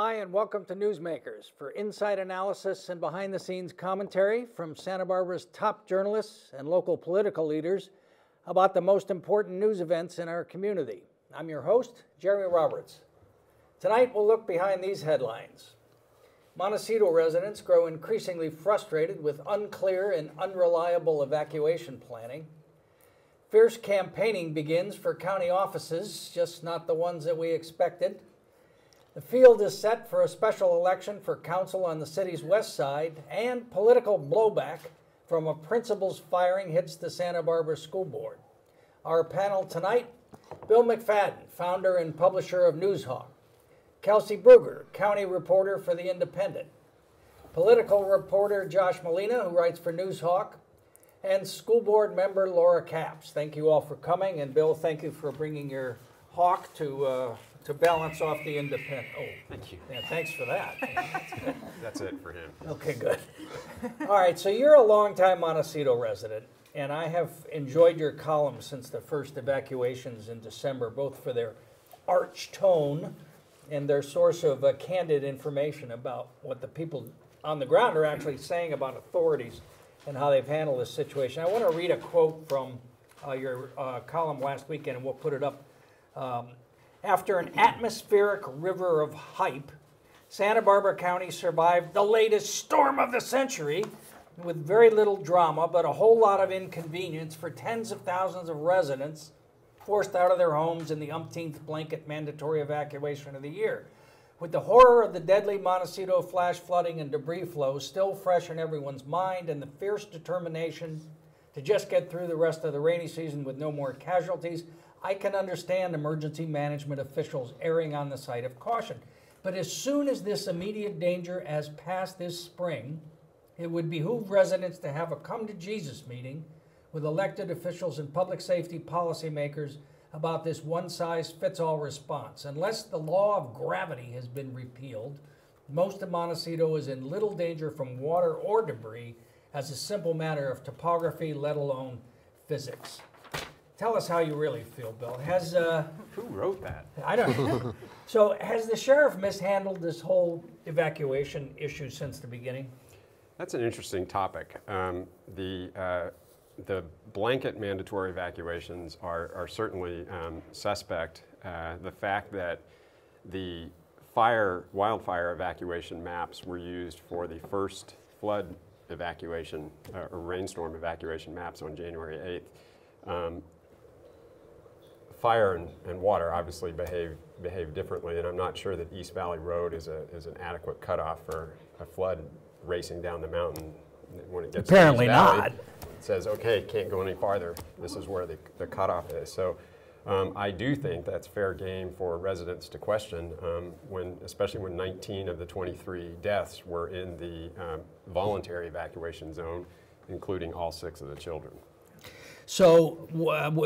Hi, and welcome to Newsmakers for inside analysis and behind the scenes commentary from Santa Barbara's top journalists and local political leaders about the most important news events in our community. I'm your host, Jerry Roberts. Tonight, we'll look behind these headlines. Montecito residents grow increasingly frustrated with unclear and unreliable evacuation planning. Fierce campaigning begins for county offices, just not the ones that we expected. The field is set for a special election for council on the city's west side, and political blowback from a principal's firing hits the Santa Barbara School Board. Our panel tonight Bill Macfadyen, founder and publisher of Noozhawk, Kelsey Brugger, county reporter for The Independent, political reporter Josh Molina, who writes for Noozhawk, and school board member Laura Capps. Thank you all for coming, and Bill, thank you for bringing your hawk to uh, to balance off the independent. Oh, thank you. Yeah, thanks for that. That's it for him. Okay, good. All right, so you're a longtime Montecito resident, and I have enjoyed your columns since the first evacuations in December, both for their arch tone and their source of uh, candid information about what the people on the ground are actually saying about authorities and how they've handled this situation. I want to read a quote from uh, your uh, column last weekend, and we'll put it up. Um, after an atmospheric river of hype, Santa Barbara County survived the latest storm of the century with very little drama, but a whole lot of inconvenience for tens of thousands of residents forced out of their homes in the umpteenth blanket mandatory evacuation of the year. With the horror of the deadly Montecito flash flooding and debris flow still fresh in everyone's mind and the fierce determination to just get through the rest of the rainy season with no more casualties, I can understand emergency management officials erring on the side of caution. But as soon as this immediate danger has passed this spring, it would behoove residents to have a come to Jesus meeting with elected officials and public safety policymakers about this one size fits all response. Unless the law of gravity has been repealed, most of Montecito is in little danger from water or debris as a simple matter of topography, let alone physics. Tell us how you really feel, Bill. Has uh, who wrote that? I don't. so has the sheriff mishandled this whole evacuation issue since the beginning? That's an interesting topic. Um, the uh, the blanket mandatory evacuations are, are certainly um, suspect. Uh, the fact that the fire wildfire evacuation maps were used for the first flood evacuation uh, or rainstorm evacuation maps on January 8th um, fire and, and water obviously behave behave differently, and I'm not sure that East Valley Road is a is an adequate cutoff for a flood racing down the mountain when it gets apparently Valley, not. It says okay, can't go any farther. This is where the the cutoff is. So. Um, I do think that's fair game for residents to question um, when, especially when 19 of the 23 deaths were in the um, voluntary evacuation zone, including all six of the children. So,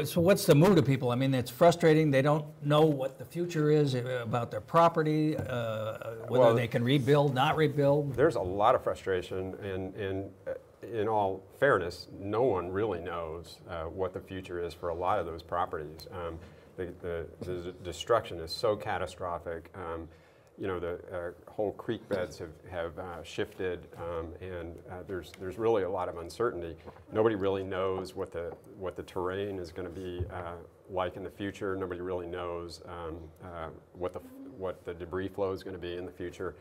so what's the mood of people? I mean, it's frustrating. They don't know what the future is uh, about their property, uh, whether well, they can rebuild, not rebuild. There's a lot of frustration, and, and uh, in all fairness, no one really knows uh, what the future is for a lot of those properties. Um, the, the, the, destruction is so catastrophic. Um, you know, the uh, whole creek beds have, have uh, shifted um, and uh, there's, there's really a lot of uncertainty. Nobody really knows what the, what the terrain is going to be uh, like in the future. Nobody really knows um, uh, what, the, what the debris flow is going to be in the future.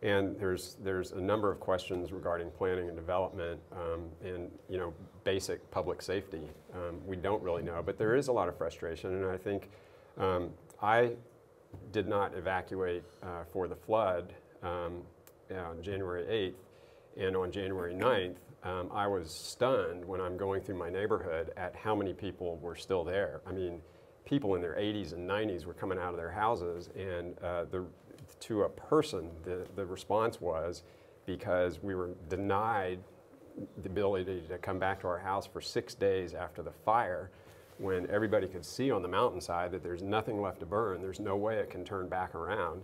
And there's, there's a number of questions regarding planning and development um, and, you know, basic public safety. Um, we don't really know, but there is a lot of frustration and I think um, I did not evacuate uh, for the flood um, on January 8th. And on January 9th, um, I was stunned when I'm going through my neighborhood at how many people were still there. I mean, people in their 80s and 90s were coming out of their houses, and uh, the, to a person, the, the response was because we were denied the ability to come back to our house for six days after the fire when everybody could see on the mountainside that there's nothing left to burn, there's no way it can turn back around.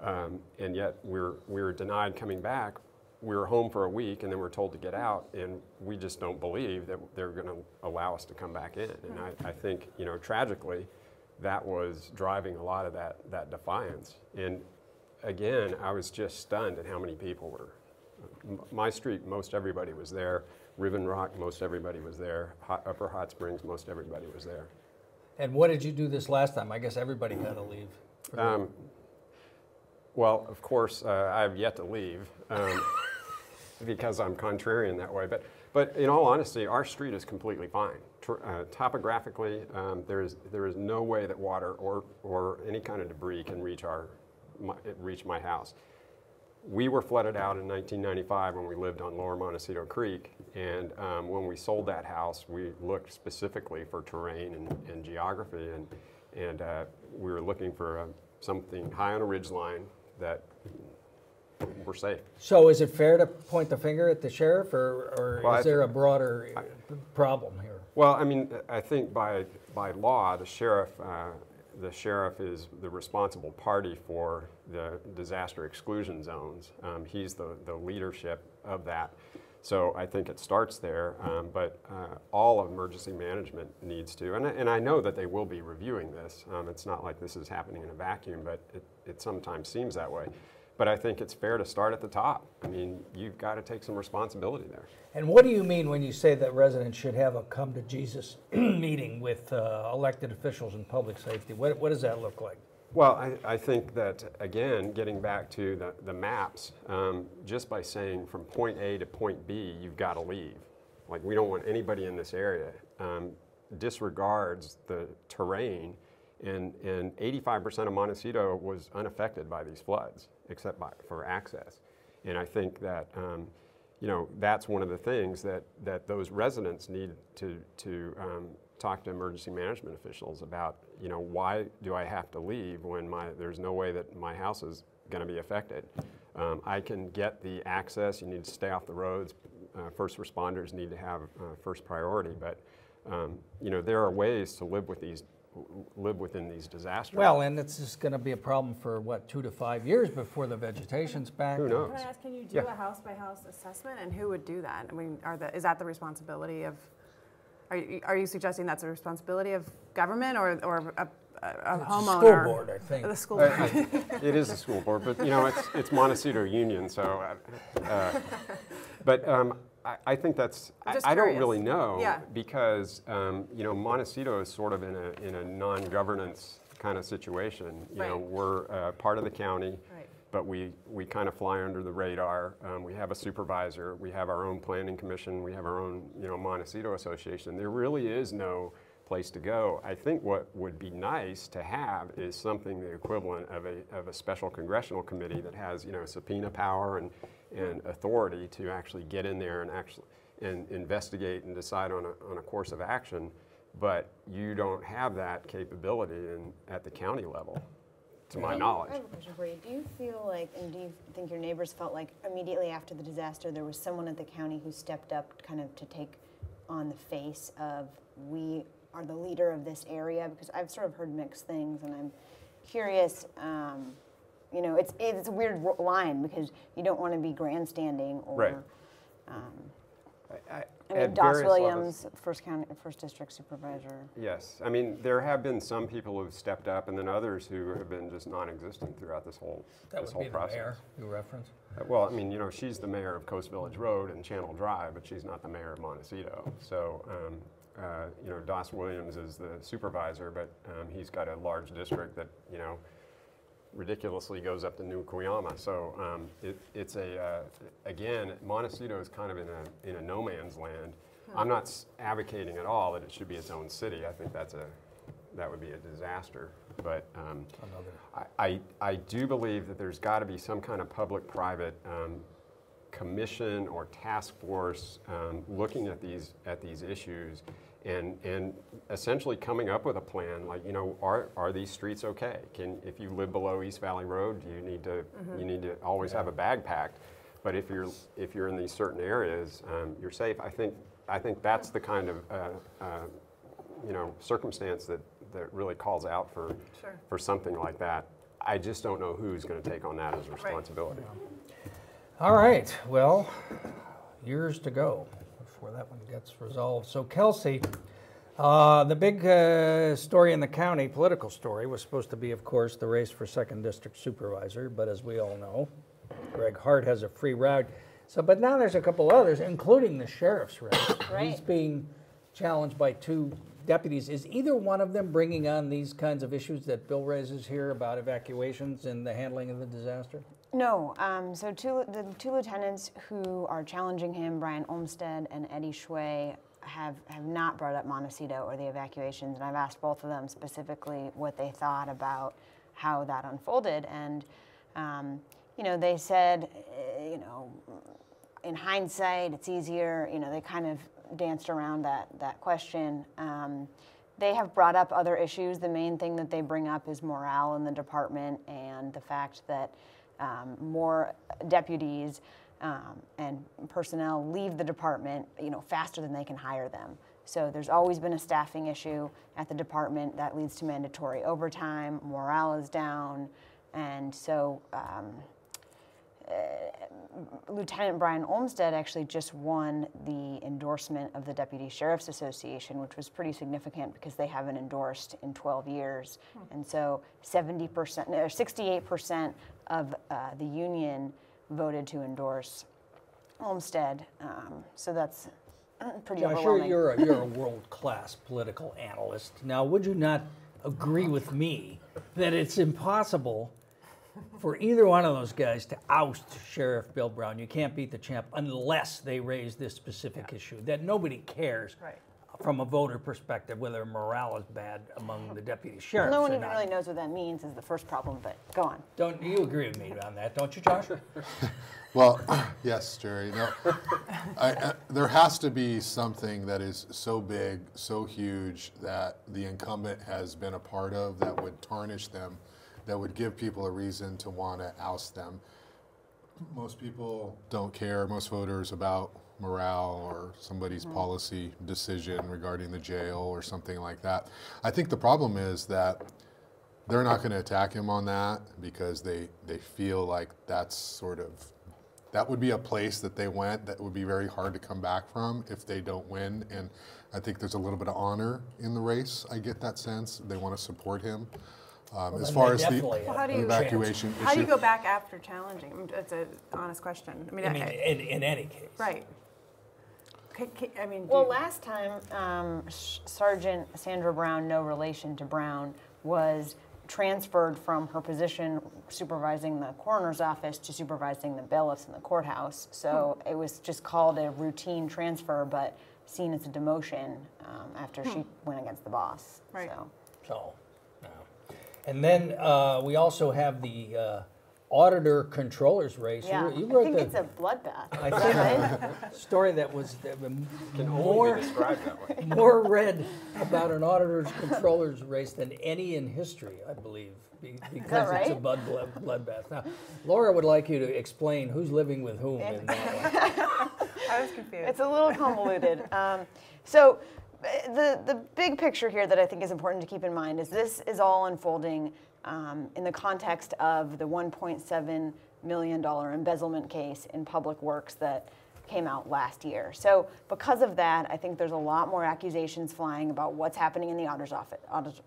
Um, and yet we're, we're denied coming back. We were home for a week and then we're told to get out, and we just don't believe that they're going to allow us to come back in. And I, I think, you know, tragically, that was driving a lot of that, that defiance. And again, I was just stunned at how many people were. My street, most everybody was there. Riven Rock, most everybody was there. Hot, Upper Hot Springs, most everybody was there. And what did you do this last time? I guess everybody had to leave. Um, well, of course, uh, I have yet to leave um, because I'm contrarian that way. But, but in all honesty, our street is completely fine. Uh, topographically, um, there is there is no way that water or or any kind of debris can reach our my, reach my house. We were flooded out in 1995 when we lived on Lower Montecito Creek, and um, when we sold that house, we looked specifically for terrain and, and geography, and and uh, we were looking for uh, something high on a ridge line that we're safe. So is it fair to point the finger at the sheriff, or, or Well, is there a broader uh, problem here? Well, I mean, I think by, by law, the sheriff, uh, the sheriff is the responsible party for the disaster exclusion zones. Um, He's the, the leadership of that. So I think it starts there, um, but uh, all of emergency management needs to, and I, and I know that they will be reviewing this. Um, It's not like this is happening in a vacuum, but it, it sometimes seems that way. But I think it's fair to start at the top. I mean, you've got to take some responsibility there. And what do you mean when you say that residents should have a come to Jesus meeting with uh, elected officials in public safety? What, what does that look like? Well, I, I think that, again, getting back to the, the maps, um, just by saying from point A to point B, you've got to leave. Like, we don't want anybody in this area, um, disregards the terrain, and, and 85% of Montecito was unaffected by these floods, except by, for access. And I think that, um, you know, that's one of the things that, that those residents need to, to um, talk to emergency management officials about, you know, why do I have to leave when my, there's no way that my house is going to be affected? Um, I can get the access, you need to stay off the roads. Uh, first responders need to have uh, first priority, but, um, you know, there are ways to live with these, live within these disasters. Well, and it's just going to be a problem for what, two to five years before the vegetation's back? Who knows? Can I ask, can you do Yeah. a house-by-house assessment, and who would do that? I mean, are the, is that the responsibility of, are you, are you suggesting that's a responsibility of government or, or a, a a homeowner? School board, I think. The school board. I- It is a school board, but, you know, it's, it's Montecito Union, so, uh, uh, but um, I, I think that's, I I don't really know. Yeah. Because, um, you know, Montecito is sort of in a, in a non-governance kind of situation. You know, Right. we're uh, part of the county, Right. but we, we kind of fly under the radar. Um, We have a supervisor, we have our own planning commission, we have our own, you know, Montecito Association. There really is no place to go. I think what would be nice to have is something the equivalent of a, of a special congressional committee that has, you know, subpoena power and, and authority to actually get in there and actually, and investigate and decide on a, on a course of action. But you don't have that capability in, at the county level, to my knowledge. I have a question for you. Do you feel like, and do you think your neighbors felt like immediately after the disaster, there was someone at the county who stepped up kind of to take on the face of, we are the leader of this area? Because I've sort of heard mixed things, and I'm curious, um, you know, it's, it's a weird line because you don't want to be grandstanding or. Right. um, I- I mean, at Das various levels- Williams, first county, first district supervisor. Yes, I mean, there have been some people who've stepped up and then others who have been just non-existent throughout this whole, That this would whole be the process. mayor you referenced. Uh, Well, I mean, you know, she's the mayor of Coast Village Road and Channel Drive, but she's not the mayor of Montecito. So, um, uh, you know, Das Williams is the supervisor, but um, he's got a large district that, you know, ridiculously goes up to New Cuyama. So um, it, it's a, uh, again, Montecito is kind of in a, in a no man's land. I'm not s- advocating at all that it should be its own city. I think that's a, that would be a disaster. But um, I, I I do believe that there's got to be some kind of public-private um, commission or task force um, looking at these, at these issues and, and essentially coming up with a plan, like, you know, are, are these streets okay? Can, if you live below East Valley Road, do you need to, you need to always have a bag packed? But if you're, if you're in these certain areas, um, you're safe. I think, I think that's the kind of, uh, uh, you know, circumstance that, that really calls out for, Sure. for something like that. I just don't know who's going to take on that as a responsibility. All right, well, years to go before that one gets resolved. So Kelsey, Uh, the big uh, story in the county, political story, was supposed to be, of course, the race for second district supervisor. But as we all know, Greg Hart has a free ride. So, but now there's a couple others, including the sheriff's race. He's being challenged by two deputies. Is either one of them bringing on these kinds of issues that Bill raises here about evacuations and the handling of the disaster? No, um, so two, the two lieutenants who are challenging him, Brian Olmsted and Eddie Hsueh, have, have not brought up Montecito or the evacuations, and I've asked both of them specifically what they thought about how that unfolded, and um, you know, they said, eh, you know, in hindsight, it's easier. You know, they kind of danced around that that question. Um, they have brought up other issues. The main thing that they bring up is morale in the department and the fact that um, more deputies um, and personnel leave the department, you know, faster than they can hire them. So there's always been a staffing issue at the department that leads to mandatory overtime. Morale is down, and so. Um, Lieutenant Brian Olmsted actually just won the endorsement of the Deputy Sheriff's Association, which was pretty significant because they haven't endorsed in 12 years. And so 70%, or 68% of uh, the union voted to endorse Olmsted. Um, so that's pretty you're, overwhelming. you're, a, you're a world-class political analyst. Now, would you not agree with me that it's impossible for either one of those guys to oust Sheriff Bill Brown? You can't beat the champ unless they raise this specific issue that nobody cares Right. From a voter perspective whether morale is bad among the deputy sheriffs no one or even not. really knows what that means is the first problem, but go on. Don't you agree with me on that? Don't you, Josh? Well, yes, Jerry. No, I, I, there has to be something that is so big, so huge that the incumbent has been a part of that would tarnish them, that would give people a reason to want to oust them. Most people don't care, most voters, about morale or somebody's policy decision regarding the jail or something like that. I think the problem is that they're not going to attack him on that because they, they feel like that's sort of that would be a place that they went that would be very hard to come back from if they don't win. And I think there's a little bit of honor in the race. I get that sense. They want to support him. Um, as far as the Well, how do you- evacuation How do you go back after challenging? It's an honest question. I mean, I mean, I- in, in any case. right. Ca- ca- I mean, Well, you- last time, um, Sergeant Sandra Brown, no relation to Brown, was transferred from her position supervising the coroner's office to supervising the bailiffs in the courthouse. So it was just called a routine transfer, but seen as a demotion um, after she went against the boss. Right. So. So, no. And then uh, we also have the uh, auditor controllers race. You Yeah, wrote- you I think the it's a bloodbath. I think- that right? story that was that Can more only be described that way. more read about an auditor's controllers race than any in history, I believe, be- because it's a blood blood bloodbath. Now, Laura would like you to explain who's living with whom in that one. I was confused. It's a little convoluted. um, so, uh, the the big picture here that I think is important to keep in mind is this is all unfolding um, in the context of the 1.7 million dollar embezzlement case in Public Works that came out last year. So, because of that, I think there's a lot more accusations flying about what's happening in the auditor's office.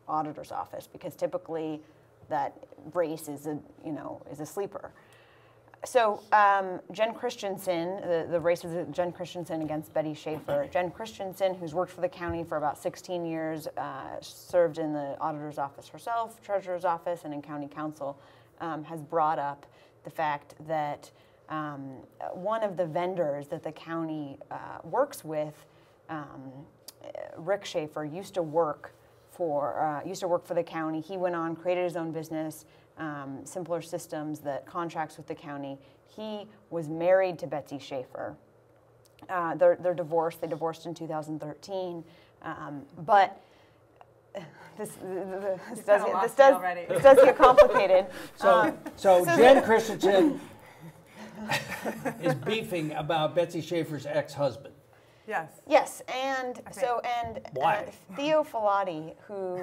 Auditor's office, because typically that race is a you know is a sleeper. So um, Jen Christensen, the, the race is Jen Christensen against Betsy Schaefer. Jen Christensen, who's worked for the county for about 16 years, uh, served in the auditor's office herself, treasurer's office, and in county council, um, has brought up the fact that um, one of the vendors that the county uh, works with, um, Rick Schaefer, used to work for uh, used to work for the county. He went on, created his own business, um, Simpler Systems, that contracts with the county. He was married to Betsy Schaefer. Uh, they're, they're divorced. They divorced in 2013. Um, but this, this, does, get- this, does, this does get complicated. So, so Jen Christensen is beefing about Betsy Schaefer's ex-husband. Yes. Yes, and so and Why? Uh, Theo Filati, who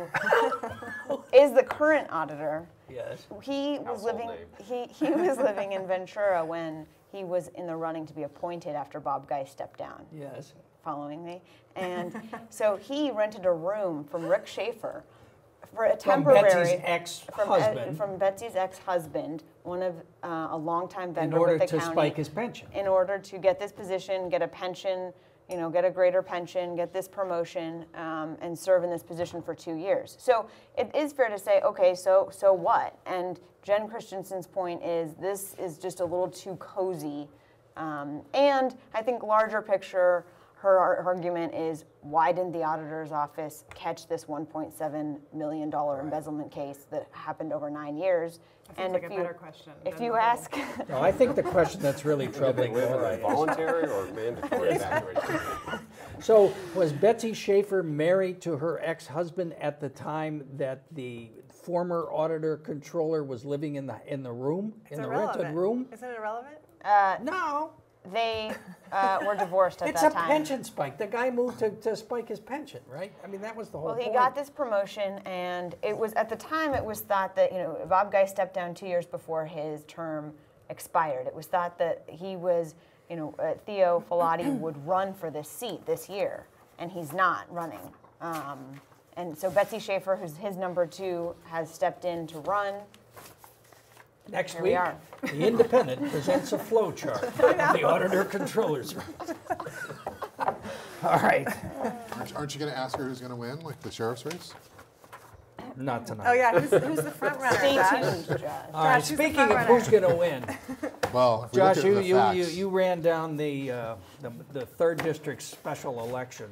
is the current auditor, Yes. he was Household living name. he, he was living in Ventura when he was in the running to be appointed after Bob Guy stepped down. Yes. following me. And so he rented a room from Rick Schaefer for a temporary. From, uh, ex-husband, From Betsy's ex-husband, one of, uh, a longtime in vendor order with the to county. spike his pension. In order to get this position, get a pension, you know, get a greater pension, get this promotion, um, and serve in this position for two years. So it is fair to say, okay, so, so what? And Jen Christensen's point is, this is just a little too cozy. Um, and I think larger picture, her argument is, why didn't the auditor's office catch this $1.7 million embezzlement case that happened over nine years? That And like if a you- better question. If you the ask, No, I think the question that's really troubling live in Laura a voluntary or mandatory evacuation? so was Betsy Schaefer married to her ex-husband at the time that the former auditor controller was living in the, in the room, It's in the rented room? Isn't it irrelevant? uh, No, they uh, were divorced at it's that a pension spike. The guy moved to, to spike his pension, right? I mean, that was the whole Well, he point. got this promotion, and it was at the time it was thought that you know Bob Guy stepped down two years before his term expired. It was thought that he was you know uh, Theo Fallati would run for this seat this year, and he's not running. Um, and so Betsy Schaefer, who's his number two, has stepped in to run. Next Here we week, are. the Independent presents a flow chart of the auditor controllers. All right, Aren't, aren't you going to ask her who's going to win, like the sheriff's race? not tonight. Oh yeah, who's, who's the front runner? Stay tuned, Josh. All right, Josh, who's the speaking front of runner? who's going to win, Well, if we Josh, at you, the you, you, facts, you ran down the, uh, the, the third district special election,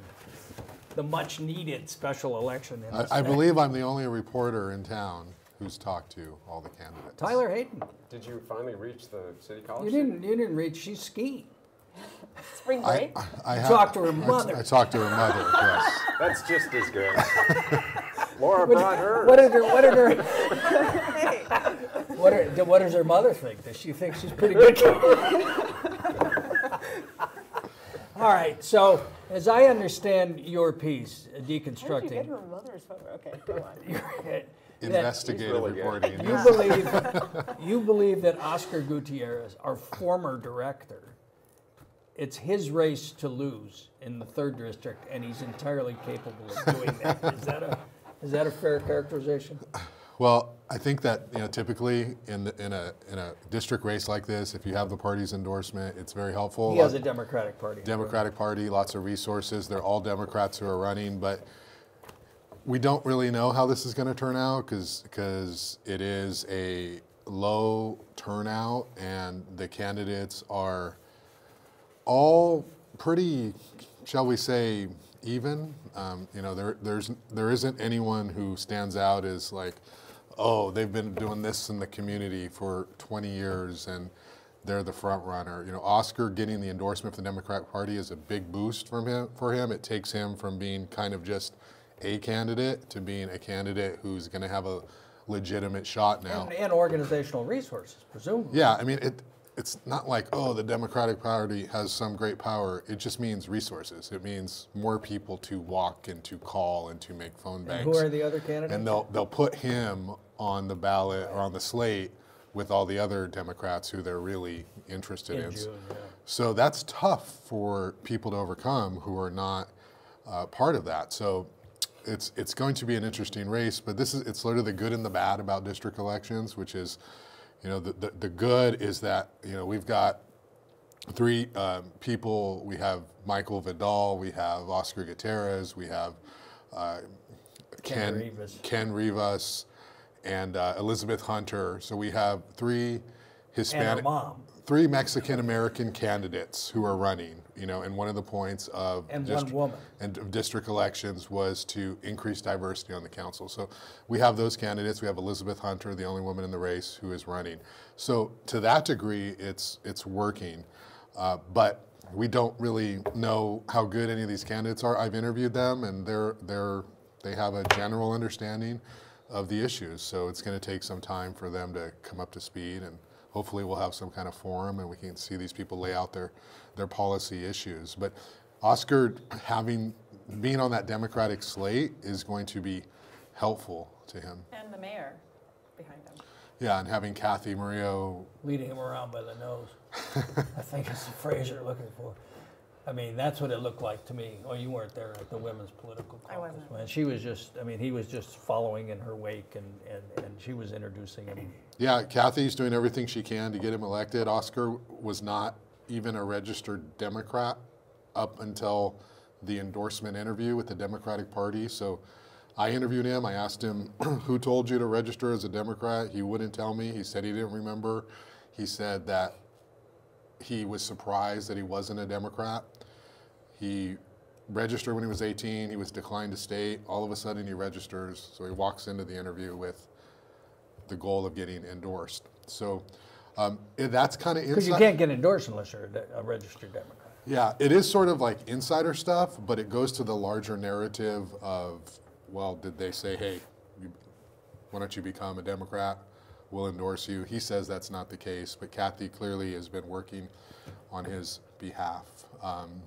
the much-needed special election in the I, I state. believe I'm the only reporter in town who's talked to all the candidates. Tyler Hayden, Did you finally reach the city college? you didn't, you didn't reach, she's skiing. Spring I, break. I, I have- talked to her mother. I talked to her mother. Yes. That's just as good. Laura brought her. What did her, what did her, what, are, what does her mother think? Does she think she's pretty good? All right, so as I understand your piece, uh, How did you get deconstructing, her mother's phone? Okay, go on. That Investigative really reporting. you believe, you believe that Oscar Gutierrez, our former director, it's his race to lose in the third district, and he's entirely capable of doing that. Is that a, is that a fair characterization? Well, I think that you know typically in the, in a in a district race like this, if you have the party's endorsement, it's very helpful. He has a Democratic Party. Democratic Party, lots of resources. They're all Democrats who are running, but we don't really know how this is going to turn out because because it is a low turnout and the candidates are all pretty, shall we say, even. Um, you know, there there's there isn't anyone who stands out as like, oh, they've been doing this in the community for 20 years and they're the front runner. You know, Oscar getting the endorsement for the Democratic Party is a big boost from him for him. It takes him from being kind of just a candidate to being a candidate who's going to have a legitimate shot now. And, and organizational resources, presumably. Yeah, I mean, it, it's not like, oh, the Democratic Party has some great power. It just means resources. It means more people to walk and to call and to make phone And banks. who are the other candidates? and they'll, they'll put him on the ballot or on the slate with all the other Democrats who they're really interested in. In June, yeah. So that's tough for people to overcome who are not uh, part of that. So it's it's going to be an interesting race. But this is it's sort of the good and the bad about district elections, which is, you know, the the, the good is that you know we've got three um, people. We have Michael Vidal, we have Oscar Gutierrez, we have uh, Ken Ken Rivas. Ken Rivas, and uh, Elizabeth Hunter. So we have three Hispanic mom, three Mexican American candidates who are running, you know, and one of the points of And one woman. and of district elections was to increase diversity on the council. So we have those candidates. We have Elizabeth Hunter, the only woman in the race who is running. So to that degree, it's it's working, uh, but we don't really know how good any of these candidates are. I've interviewed them, and they're they're they have a general understanding of the issues. So it's going to take some time for them to come up to speed, and hopefully we'll have some kind of forum and we can see these people lay out their their policy issues. But Oscar having being on that Democratic slate is going to be helpful to him. and the mayor behind him. Yeah, and having Cathy Murillo leading him around by the nose. I think it's the phrase you're looking for. I mean, that's what it looked like to me. Oh, you weren't there at the women's political I caucus. wasn't. And she was just, I mean, he was just following in her wake and, and, and she was introducing him. Yeah, Cathy's doing everything she can to get him elected. Oscar was not even a registered Democrat up until the endorsement interview with the Democratic Party. So I interviewed him. I asked him, Who told you to register as a Democrat? He wouldn't tell me. He said he didn't remember. He said that he was surprised that he wasn't a Democrat. He registered when he was 18. He was declined to state. All of a sudden, he registers. So he walks into the interview with the goal of getting endorsed. So um, that's kind of Because you can't get endorsed unless you're a a registered Democrat. yeah, it is sort of like insider stuff, but it goes to the larger narrative of, well, did they say, hey, you, why don't you become a Democrat? We'll endorse you. He says that's not the case, but Cathy clearly has been working on his behalf. Um,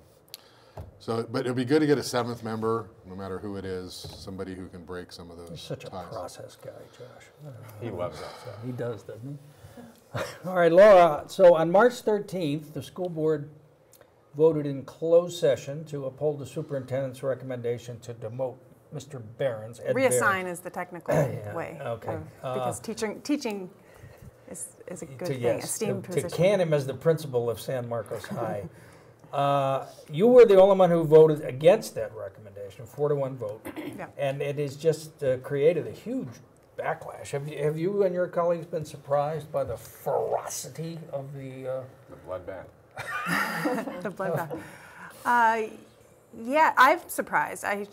so, but it'd be good to get a seventh member, no matter who it is, somebody who can break some of those He's such a ties. process guy, Josh. He loves that stuff. He does, doesn't he? All right, Laura, so on March 13th, the school board voted in closed session to uphold the superintendent's recommendation to demote Mr. Behrens. Ed Behrens. Reassign is the technical Yeah, way. okay. of- Because uh, teaching, teaching is, is a good to, thing, yes, esteemed to, position. to can him as the principal of San Marcos High. uh, you were the only one who voted against that recommendation, four to one vote, Yeah. and it has just uh, created a huge backlash. Have you, have you and your colleagues been surprised by the ferocity of the? Uh, The bloodbath. The bloodbath. Uh, yeah, I'm surprised. I,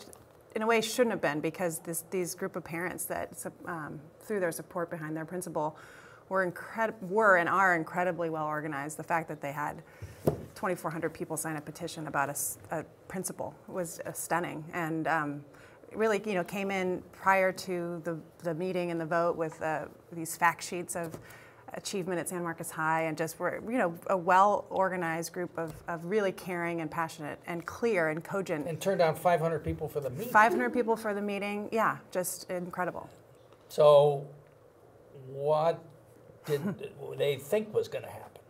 in a way, shouldn't have been because this, these group of parents that um, threw their support behind their principal were incredi- were and are incredibly well organized. The fact that they had 2,400 people sign a petition about a principal was uh, stunning, and um, really, you know, came in prior to the, the meeting and the vote with uh, these fact sheets of achievement at San Marcos High, and just were, you know, a well-organized group of, of really caring and passionate and clear and cogent. and turned down 500 people for the meeting. 500 people for the meeting, yeah, just incredible. So, what did they think was going to happen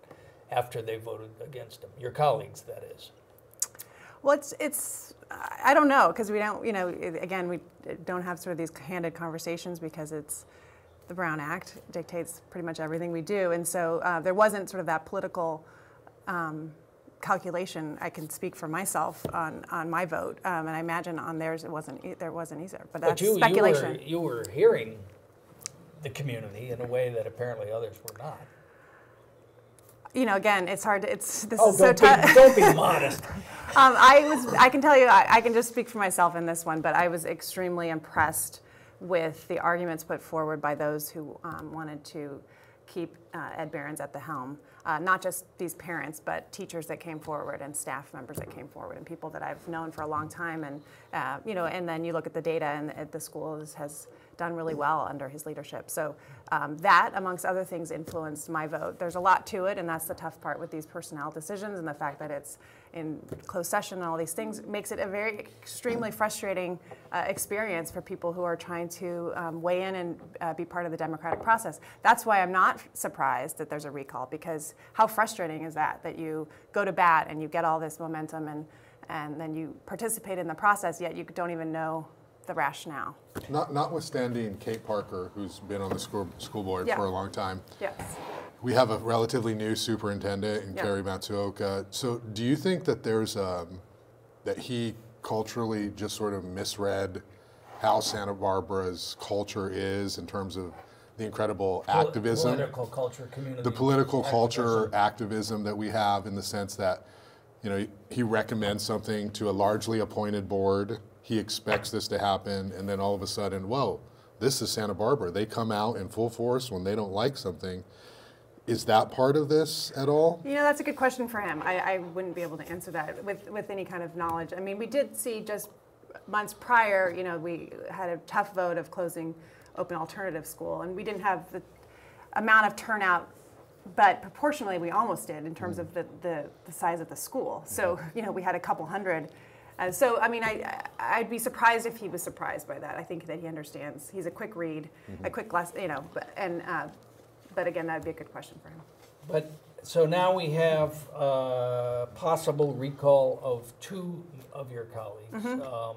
after they voted against him? Your colleagues, that is. Well, it's it's I don't know because we don't you know again we don't have sort of these candid conversations because it's the Brown Act dictates pretty much everything we do, and so uh, there wasn't sort of that political. Um, calculation I can speak for myself on, on my vote um, and I imagine on theirs it wasn't there wasn't either but that's But you, speculation you, were, you were hearing the community in a way that apparently others were not. you know again it's hard to, it's this Oh, is so don't, tough be, don't be modest. Um, I was. I can tell you. I, I can just speak for myself in this one, but I was extremely impressed with the arguments put forward by those who um, wanted to keep uh, Ed Behrens at the helm. Uh, not just these parents, but teachers that came forward and staff members that came forward, and people that I've known for a long time. And uh, you know, and then you look at the data, and the, the school has done really well under his leadership. So um, that, amongst other things, influenced my vote. There's a lot to it, and that's the tough part with these personnel decisions, and the fact that it's in closed session and all these things makes it a very extremely frustrating uh, experience for people who are trying to um, weigh in and uh, be part of the democratic process. That's why I'm not surprised that there's a recall because how frustrating is that that you go to bat and you get all this momentum and and then you participate in the process yet you don't even know the rationale. Not, notwithstanding Kate Parker, who's been on the school, school board Yeah. for a long time, Yes. we have a relatively new superintendent in Yeah. Cary Matsuoka. So do you think that there's, um, that he culturally just sort of misread how Santa Barbara's culture is in terms of the incredible Pol- activism? Political culture, community. the political culture activism. activism that we have in the sense that you know he recommends something to a largely appointed board he expects this to happen and then all of a sudden whoa this is santa barbara they come out in full force when they don't like something is that part of this at all You know, that's a good question for him. I, I wouldn't be able to answer that with, with any kind of knowledge. I mean, we did see just months prior, you know, we had a tough vote of closing open alternative school, and we didn't have the amount of turnout, but proportionally, we almost did in terms mm. of the, the, the size of the school. So, mm-hmm. you know, we had a couple hundred. Uh, so, I mean, I, I'd be surprised if he was surprised by that. I think that he understands. He's a quick read, a quick glass, you know, but, and, uh, but again, that'd be a good question for him. But, so now we have uh, possible recall of two of your colleagues. Mm-hmm. Um,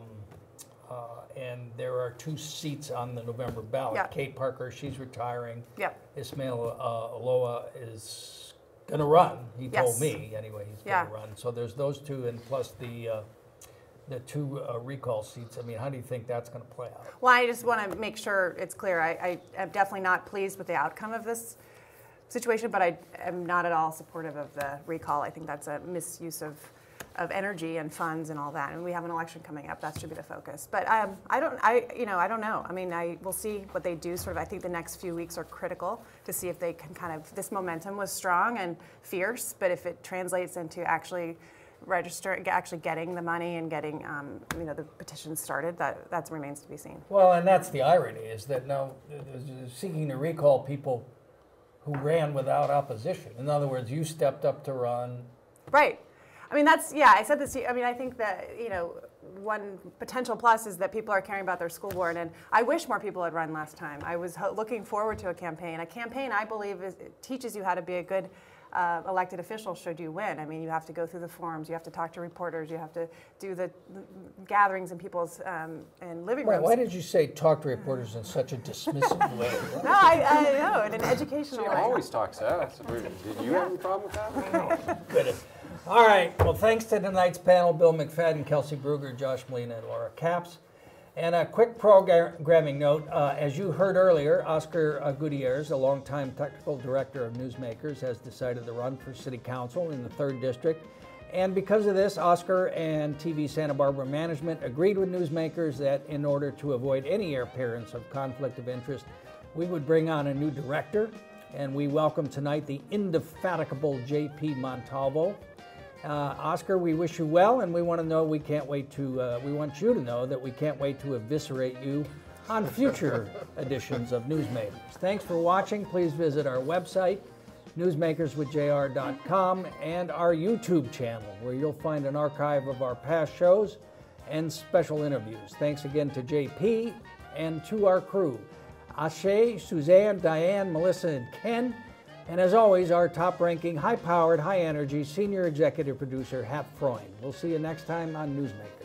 uh, And there are two seats on the November ballot. Yeah. Kate Parker, she's retiring. Yep. Ismael uh, Ulloa is going to run. He told me, anyway, he's Yeah. going to run. So there's those two, and plus the, uh, the two uh, recall seats. I mean, how do you think that's going to play out? Well, I just want to make sure it's clear. I, I am definitely not pleased with the outcome of this situation, but I am not at all supportive of the recall. I think that's a misuse of, of energy and funds and all that. And we have an election coming up. That should be the focus. But um, I don't, I, you know, I don't know. I mean, I will see what they do. Sort of, I think the next few weeks are critical to see if they can kind of. This momentum was strong and fierce, but if it translates into actually register, actually getting the money and getting, um, you know, the petitions started, that that remains to be seen. Well, and that's the irony is that now seeking to recall people who ran without opposition. In other words, you stepped up to run. Right. I mean, that's, yeah, I said this, to you- I mean, I think that, you know, one potential plus is that people are caring about their school board, and I wish more people had run last time. I was ho- looking forward to a campaign. A campaign, I believe, is, it teaches you how to be a good uh, elected officials should you win. I mean, you have to go through the forums, you have to talk to reporters, you have to do the gatherings in people's, um, in living Why, rooms. why did you say talk to reporters in such a dismissive way? no, I, I know, in an educational She way. always talks to us. Did you have a problem with that? Good. All right. Well, thanks to tonight's panel, Bill Macfadyen, Kelsey Brugger, Josh Molina, and Laura Capps. And a quick programming note, uh, as you heard earlier, Oscar uh, Gutierrez, a longtime technical director of Newsmakers, has decided to run for city council in the third district. And because of this, Oscar and TV Santa Barbara management agreed with Newsmakers that in order to avoid any appearance of conflict of interest, we would bring on a new director. And we welcome tonight the indefatigable JP Montalvo. Uh, Oscar, we wish you well, and we want to know we can't wait to. Uh, we want you to know that we can't wait to eviscerate you on future editions of Newsmakers. Thanks for watching. Please visit our website, newsmakerswithjr.com, and our YouTube channel, where you'll find an archive of our past shows and special interviews. Thanks again to JP and to our crew, Ashe, Suzanne, Diane, Melissa, and Ken. And as always, our top ranking, high powered, high energy senior executive producer, Hap Freund. We'll see you next time on Newsmakers.